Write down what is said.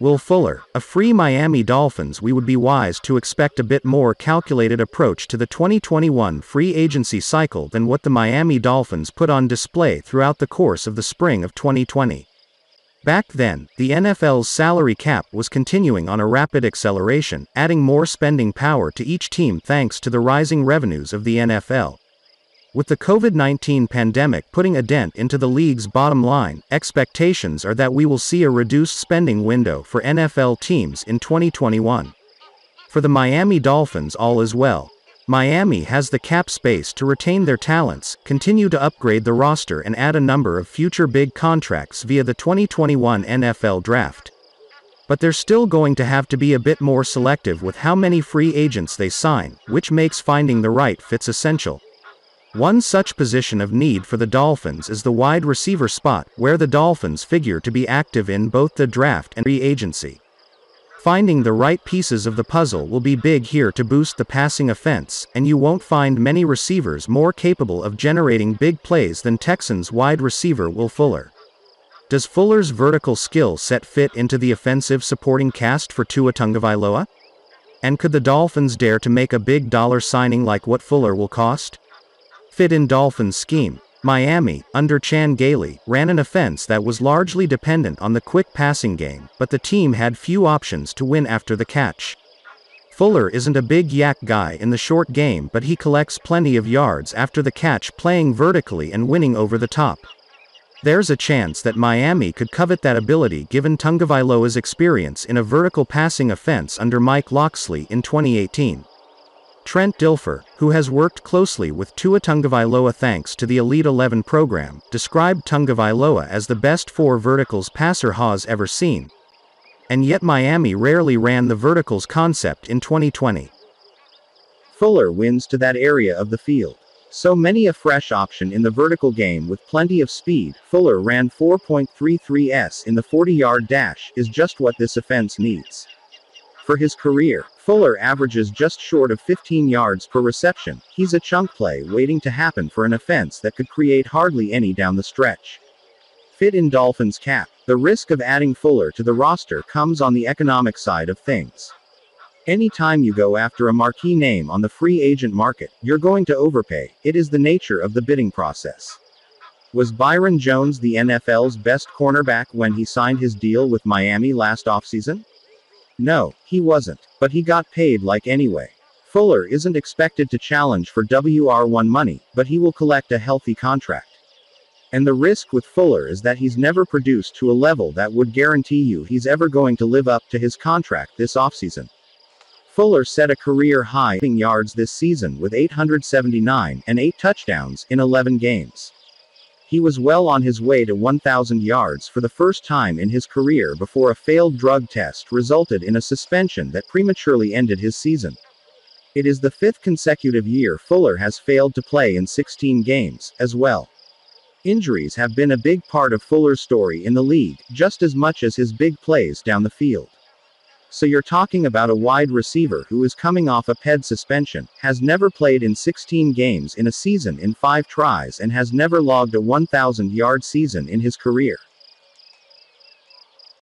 Will Fuller, a free Miami Dolphins, we would be wise to expect a bit more calculated approach to the 2021 free agency cycle than what the Miami Dolphins put on display throughout the course of the spring of 2020. Back then, the NFL's salary cap was continuing on a rapid acceleration, adding more spending power to each team thanks to the rising revenues of the NFL. With the COVID 19 pandemic putting a dent into the league's bottom line, expectations are that we will see a reduced spending window for NFL teams in 2021. For the Miami Dolphins, all is well. Miami has the cap space to retain their talents, continue to upgrade the roster, and add a number of future big contracts via the 2021 NFL Draft. But they're still going to have to be a bit more selective with how many free agents they sign, which makes finding the right fits essential. One such position of need for the Dolphins is the wide receiver spot, where the Dolphins figure to be active in both the draft and free agency. Finding the right pieces of the puzzle will be big here to boost the passing offense, and you won't find many receivers more capable of generating big plays than Texans wide receiver Will Fuller. Does Fuller's vertical skill set fit into the offensive supporting cast for Tua Tagovailoa? And could the Dolphins dare to make a big dollar signing like what Fuller will cost? Fit in Dolphins' scheme. Miami, under Chan Gailey, ran an offense that was largely dependent on the quick passing game, but the team had few options to win after the catch. Fuller isn't a big YAC guy in the short game, but he collects plenty of yards after the catch playing vertically and winning over the top. There's a chance that Miami could covet that ability given Tagovailoa's experience in a vertical passing offense under Mike Locksley in 2018. Trent Dilfer, who has worked closely with Tua Tagovailoa thanks to the Elite 11 program, described Tagovailoa as the best four verticals passer Haas ever seen. And yet Miami rarely ran the verticals concept in 2020. Fuller wins to that area of the field. So many a fresh option in the vertical game with plenty of speed, Fuller ran 4.33s in the 40-yard dash, is just what this offense needs. For his career, Fuller averages just short of 15 yards per reception. He's a chunk play waiting to happen for an offense that could create hardly any down the stretch. Fit in Dolphins cap. The risk of adding Fuller to the roster comes on the economic side of things. Anytime you go after a marquee name on the free agent market, you're going to overpay. It is the nature of the bidding process. Was Byron Jones the NFL's best cornerback when he signed his deal with Miami last offseason? No, he wasn't. But he got paid like anyway. Fuller isn't expected to challenge for WR1 money, but he will collect a healthy contract. And the risk with Fuller is that he's never produced to a level that would guarantee you he's ever going to live up to his contract this offseason. Fuller set a career high in yards this season with 879 and 8 touchdowns in 11 games. He was well on his way to 1,000 yards for the first time in his career before a failed drug test resulted in a suspension that prematurely ended his season. It is the fifth consecutive year Fuller has failed to play in 16 games, as well. Injuries have been a big part of Fuller's story in the league, just as much as his big plays down the field. So you're talking about a wide receiver who is coming off a PED suspension, has never played in 16 games in a season in 5 tries and has never logged a 1,000 yard season in his career.